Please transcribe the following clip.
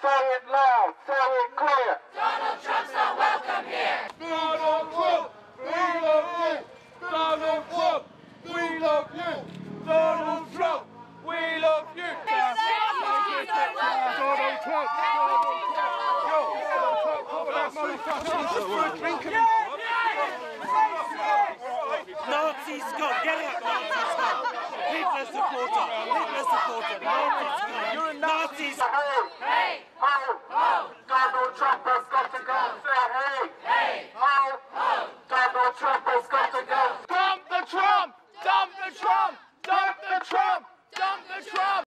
Say it loud, say it clear. Donald Trump's not welcome here. Donald Trump, we love you. Donald Trump, we love you. Donald Trump, we love you. Donald Trump, Nazi Scott, get out, Nazi Scott. Hitler supporter, Hitler supporter, Let's go to go.